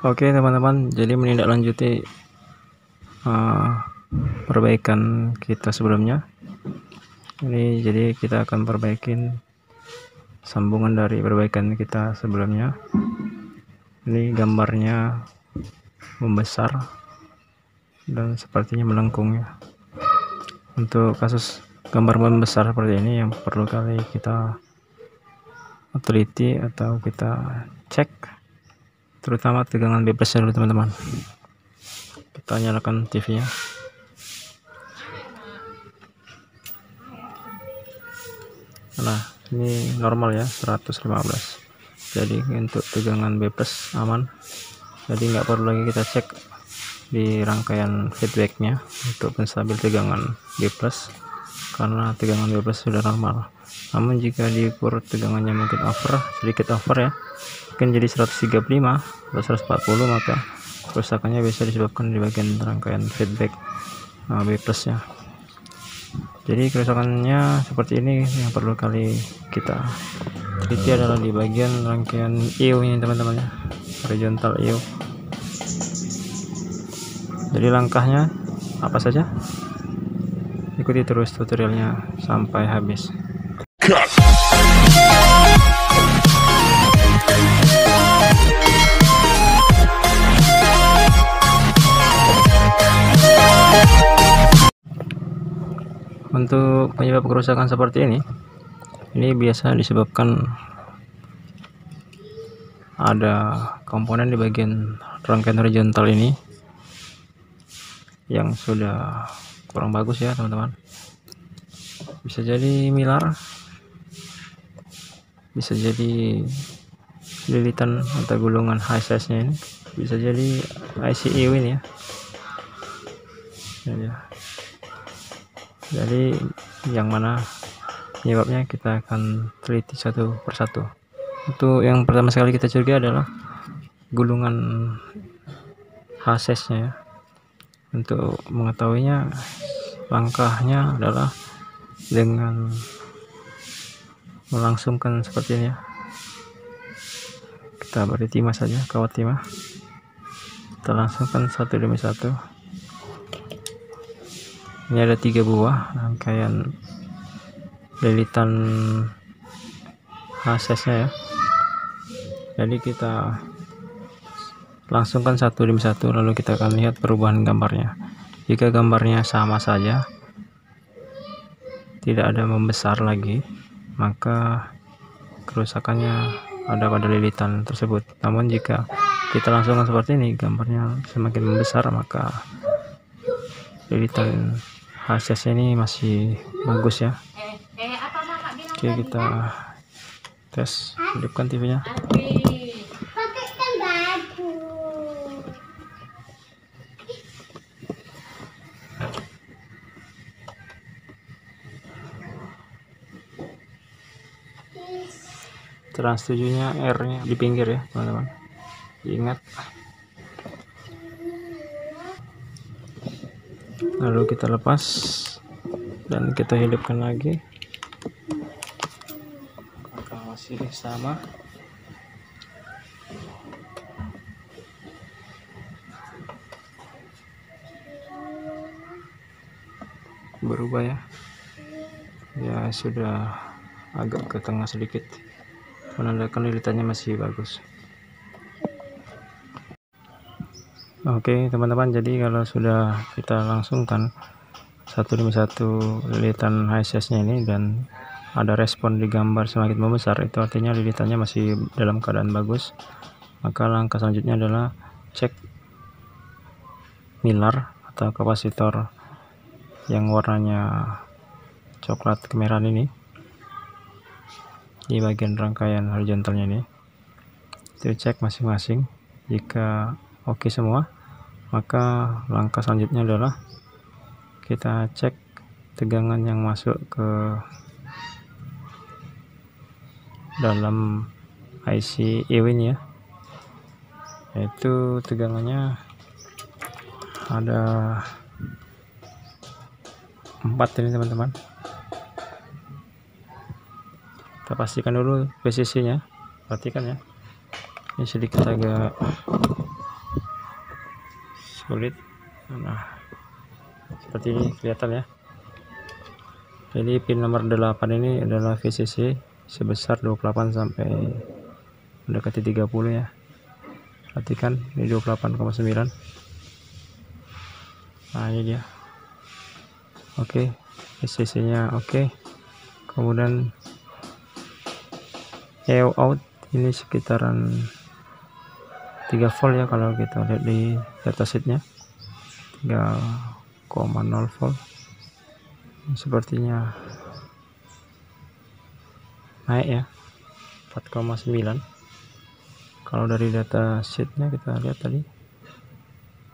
Oke teman-teman, jadi menindaklanjuti uh, perbaikan kita sebelumnya. Ini jadi kita akan perbaikin sambungan dari perbaikan kita sebelumnya. Ini gambarnya membesar dan sepertinya melengkung ya. Untuk kasus gambar membesar seperti ini yang perlu kali kita teliti atau kita cek terutama tegangan bebasnya dulu teman-teman. Kita nyalakan TV nya nah ini normal ya 115 jadi untuk tegangan bebas aman. Jadi nggak perlu lagi kita cek di rangkaian feedbacknya untuk penstabil tegangan B karena tegangan B sudah normal namun jika diukur tegangannya mungkin over sedikit over ya mungkin jadi 135 atau 140 maka kerusakannya bisa disebabkan di bagian rangkaian feedback uh, B plusnya jadi kerusakannya seperti ini yang perlu kali kita teliti adalah di bagian rangkaian IO ini teman-teman ya. Horizontal IO jadi langkahnya apa saja? Ikuti terus tutorialnya sampai habis Untuk penyebab kerusakan seperti ini ini biasa disebabkan ada komponen di bagian rangkaian horizontal ini yang sudah kurang bagus ya teman-teman. Bisa jadi milar bisa jadi lilitan atau gulungan high size nya ini. Bisa jadi ICU ini ya, ya jadi yang mana penyebabnya kita akan teliti satu persatu untuk yang pertama sekali kita curiga adalah gulungan hases nya ya. Untuk mengetahuinya langkahnya adalah dengan melangsungkan seperti ini. Ya kita beri timah saja kawat timah. Kita langsungkan satu demi satu. Ini ada tiga buah rangkaian lilitan asesnya ya. Jadi kita langsungkan satu demi satu lalu kita akan lihat perubahan gambarnya. Jika gambarnya sama saja tidak ada membesar lagi maka kerusakannya ada pada lilitan tersebut. Namun jika kita langsungkan seperti ini gambarnya semakin membesar maka lilitan hasilnya ini masih bagus ya. Oke kita tes hidupkan TV trans 7 nya R nya di pinggir ya teman-teman. Ingat. Lalu kita lepas dan kita hidupkan lagi. Apakah masih sama. Berubah ya. Ya sudah agak ke tengah sedikit menandakan lilitannya masih bagus. Oke teman-teman jadi kalau sudah kita langsungkan satu demi satu lilitan high size nya ini dan ada respon di gambar semakin membesar itu artinya lilitannya masih dalam keadaan bagus. Maka langkah selanjutnya adalah cek milar atau kapasitor yang warnanya coklat kemerahan ini di bagian rangkaian horizontalnya ini. Itu cek masing-masing. Jika oke semua maka langkah selanjutnya adalah kita cek tegangan yang masuk ke dalam IC Ewin ya. Yaitu tegangannya ada empat ini teman-teman pastikan dulu posisinya. Perhatikan ya. Ini sedikit agak sulit. Nah seperti ini kelihatan ya. Jadi pin nomor 8 ini adalah VCC sebesar 28 sampai mendekati 30 ya. Perhatikan ini 28,9 nah ini dia. Oke VCC nya oke. Kemudian EO out ini sekitaran 3 volt ya kalau kita lihat di datasheetnya 3,0 volt. Sepertinya naik ya 4,9 kalau dari data sheetnya kita lihat tadi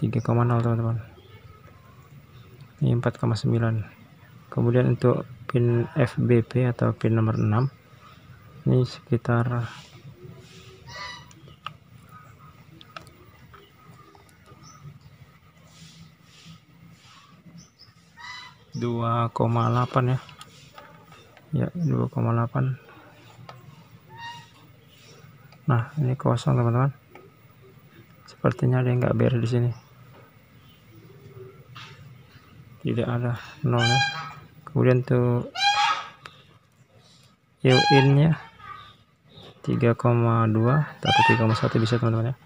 3,0 teman-teman. Ini 4,9 kemudian untuk pin FBP atau pin nomor 6 ini sekitar 2,8 ya. Ya 2,8 nah ini kosong teman-teman. Sepertinya ada yang nggak beres di sini. Tidak ada nol ya kemudian tuh yield in nya 3,2 atau 3,1 bisa teman-teman ya.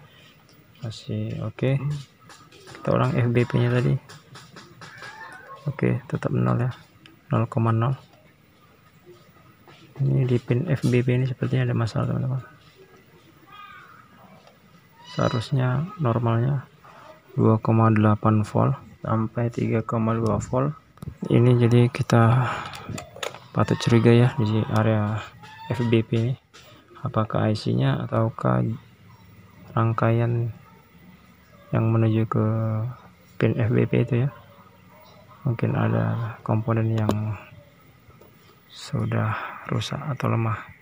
Masih oke. Okay. kita ulang FBP nya tadi. Oke tetap 0 ya. 0,0 ini di pin FBB ini sepertinya ada masalah teman-teman. Seharusnya normalnya 2,8 volt sampai 3,2 volt. Ini jadi kita patut curiga ya di area FBP ini apakah IC nya ataukah rangkaian yang menuju ke pin FBP itu ya? Mungkin ada komponen yang sudah rusak atau lemah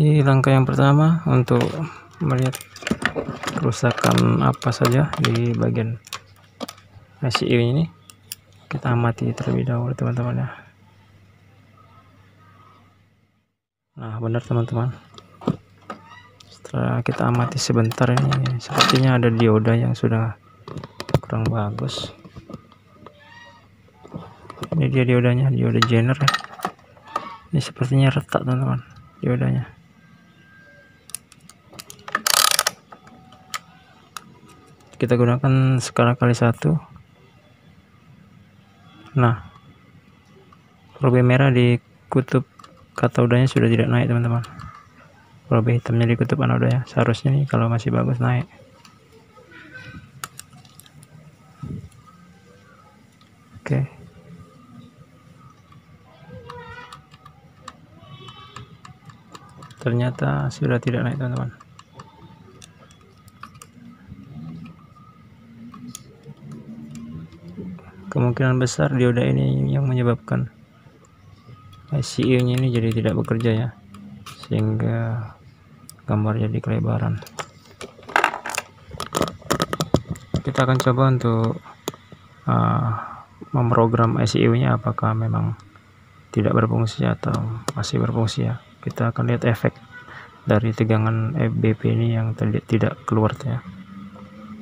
langkah yang pertama untuk melihat kerusakan apa saja di bagian ICU ini. Kita amati terlebih dahulu teman-teman ya. Nah benar teman-teman. Setelah kita amati sebentar ini sepertinya ada dioda yang sudah kurang bagus. Ini dia diodanya dioda Jenner ya. Ini sepertinya retak teman-teman diodanya kita gunakan skala kali satu. Nah probe merah di kutub katodanya sudah tidak naik teman-teman. Probe hitamnya di kutub anoda ya seharusnya nih kalau masih bagus naik. Oke. Ternyata sudah tidak naik teman-teman kemungkinan besar dioda ini yang menyebabkan ICU nya ini jadi tidak bekerja ya sehingga gambar jadi kelebaran. Kita akan coba untuk uh, memprogram ICU nya apakah memang tidak berfungsi atau masih berfungsi ya. Kita akan lihat efek dari tegangan FBP ini yang tidak keluar ya.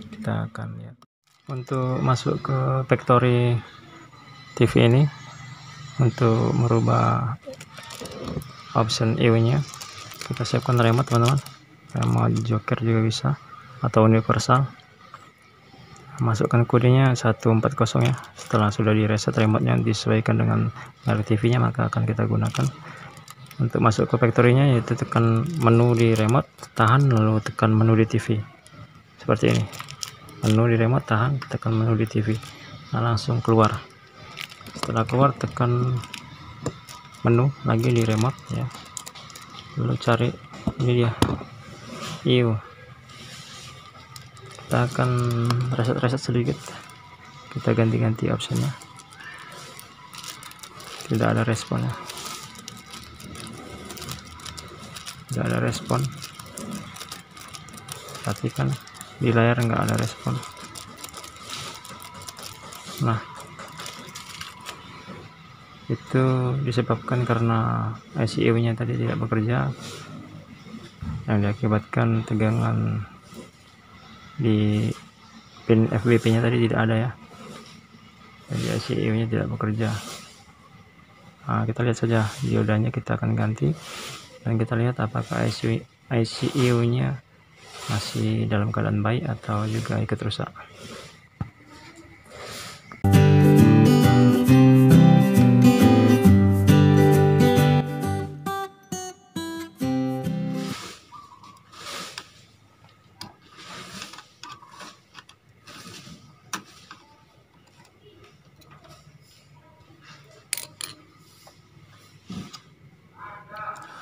Kita akan lihat untuk masuk ke factory TV ini untuk merubah option EW nya. Kita siapkan remote teman-teman. Remote joker juga bisa atau universal. Masukkan kodenya 140 ya. Setelah sudah di reset remote nya disesuaikan dengan merek TV nya maka akan kita gunakan. Untuk masuk ke factory nya yaitu tekan menu di remote tahan lalu tekan menu di TV seperti ini menu di remote tahan tekan menu di TV nah langsung keluar. Setelah keluar tekan menu lagi di remote ya. Lalu cari ini dia iyo kita akan reset-reset sedikit. Kita ganti-ganti optionnya. Tidak ada respon ya tidak ada respon. Perhatikan di layar nggak ada respon. Nah. Itu disebabkan karena ICU nya tadi tidak bekerja yang diakibatkan tegangan di pin FBP nya tadi tidak ada ya. Jadi ICU nya tidak bekerja. Nah, kita lihat saja diodanya kita akan ganti. Dan kita lihat apakah ICU, ICU nya masih dalam keadaan baik atau juga ikut rusak?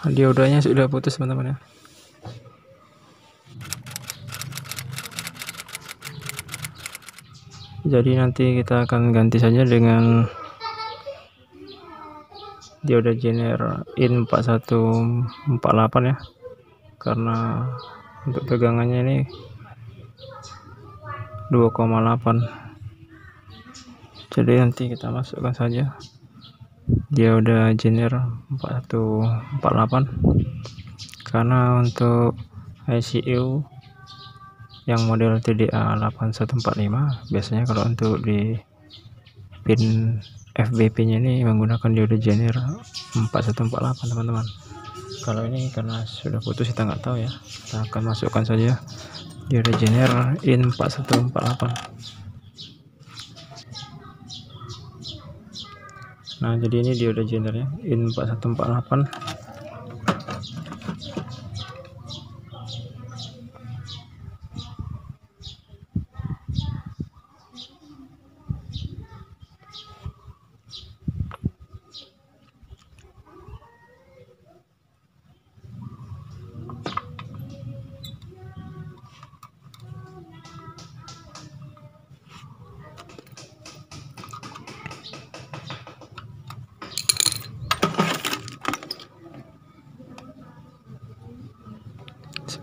Diodanya sudah putus teman-teman ya jadi nanti kita akan ganti saja dengan dioda jener in 4148 ya. Karena untuk tegangannya ini 2,8 jadi nanti kita masukkan saja dia udah jener 4148 karena untuk ICU yang model TDA 8145 biasanya kalau untuk di pin FBP nya ini menggunakan diode jener 4148 teman-teman. Kalau ini karena sudah putus kita nggak tahu ya. Kita akan masukkan saja diode jener in 4148 nah jadi ini udah genernya in 4148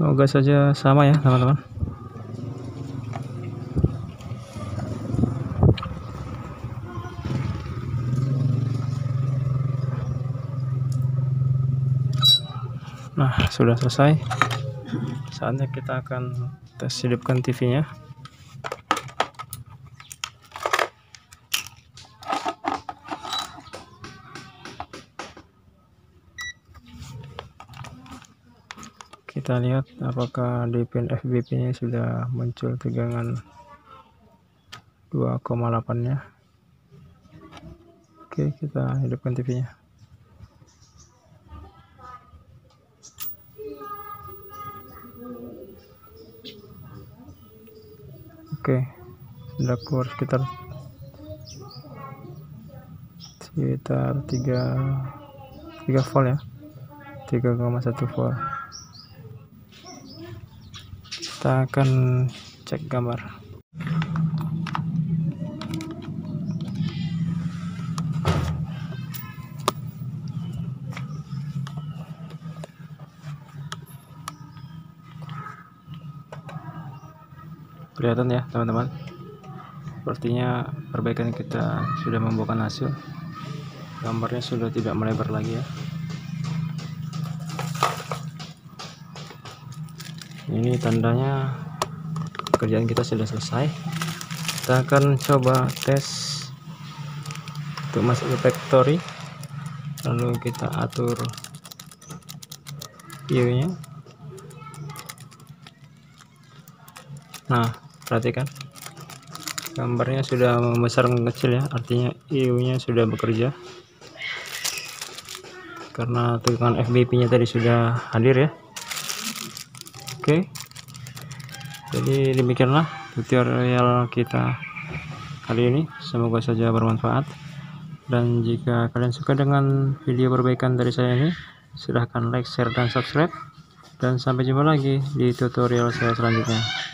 semoga saja sama ya teman-teman. Nah sudah selesai. Saatnya kita akan tes hidupkan TV nya kita lihat apakah di pin FBP nya sudah muncul tegangan 2,8 nya. Oke kita hidupkan TV nya. Oke sudah keluar sekitar sekitar 3 3 volt ya. 3,1 volt kita akan cek gambar. Kelihatan ya teman-teman? Sepertinya perbaikan kita sudah membuahkan hasil. Gambarnya sudah tidak melebar lagi ya ini tandanya kerjaan kita sudah selesai. Kita akan coba tes untuk masuk ke factory. Lalu kita atur view nya nah perhatikan. Gambarnya sudah membesar kecil ya. Artinya IU nya sudah bekerja. Karena tegangan FBP nya tadi sudah hadir ya Oke jadi demikianlah tutorial kita kali ini. Semoga saja bermanfaat. Dan jika kalian suka dengan video perbaikan dari saya ini silahkan like share dan subscribe. Dan sampai jumpa lagi di tutorial saya selanjutnya